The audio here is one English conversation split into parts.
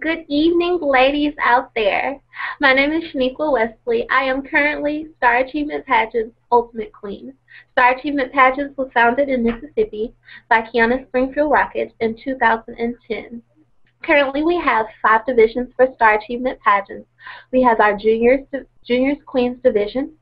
Good evening, ladies out there. My name is Shaniqua Wesley. I am currently Star Achievement Pageant's Ultimate Queen. Star Achievement Pageants was founded in Mississippi by Kiana Springfield Rocket in 2010. Currently, we have five divisions for Star Achievement Pageants. We have our Juniors, Juniors Queens Division.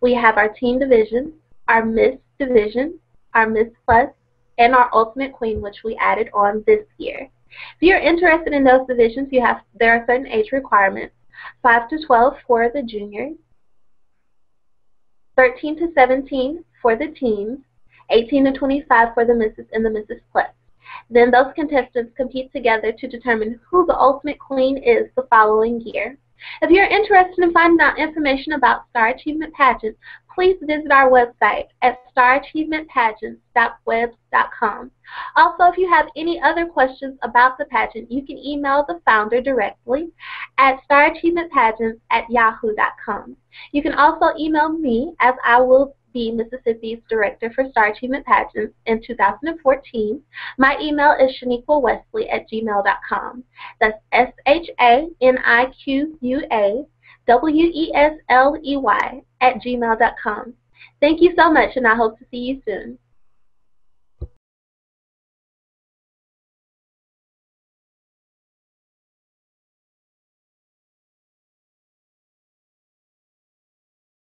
We have our Teen Division, our Miss Division, our Miss Plus, and our Ultimate Queen, which we added on this year. If you're interested in those divisions, you have there are certain age requirements. 5 to 12 for the juniors, 13 to 17 for the teens, 18 to 25 for the Mrs. and the Mrs. Plus. Then those contestants compete together to determine who the ultimate queen is the following year. If you're interested in finding out information about Star Achievement Pageants, please visit our website at starachievementpageants.webs.com. Also, if you have any other questions about the pageant, you can email the founder directly at starachievementpageants at yahoo.com. You can also email me as I will Mississippi's Director for Star Achievement Pageants in 2014. My email is shaniquawesley at gmail.com. That's S-H-A-N-I-Q-U-A W-E-S-L-E-Y at gmail.com. Thank you so much, and I hope to see you soon.